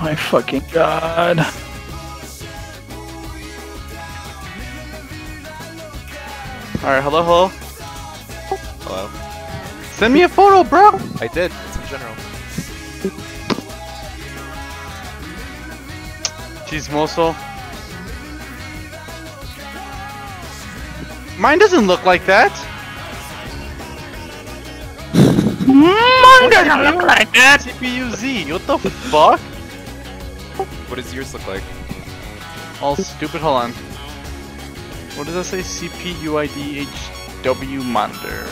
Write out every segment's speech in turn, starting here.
My fucking god. Alright, hello, hello. Hello. Send me a photo, bro! I did. It's in general. Chismoso. Mine doesn't look like that. Mine doesn't look like that. CPU Z, what the fuck? What does yours look like? All stupid, hold on. What does that say? CPUID HWMonitor.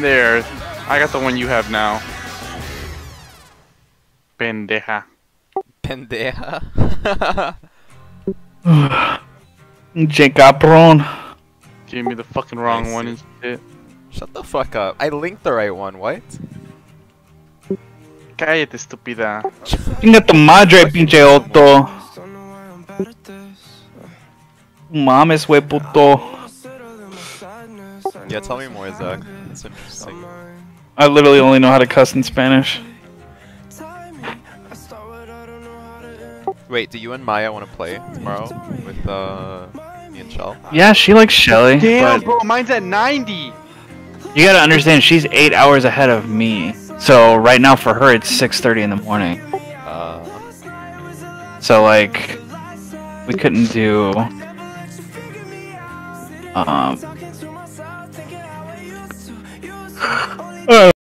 There. I got the one you have now. Pendeja. Pendeja. Che capron. Gave me the fucking wrong one see. and shit. Shut the fuck up. I linked the right one. What? Cállate, estúpida. Chinga tu madre, pinche Otto. Mames, wey puto. Yeah, tell me more, Zach. That's interesting. I literally only know how to cuss in Spanish. Wait, do you and Maya want to play tomorrow with uh me and Shell? Yeah, she likes Shelly. Damn, but bro, mine's at 90. You gotta understand, she's eight hours ahead of me. So right now for her, it's 6:30 in the morning. Uh, So like, we couldn't do. Um.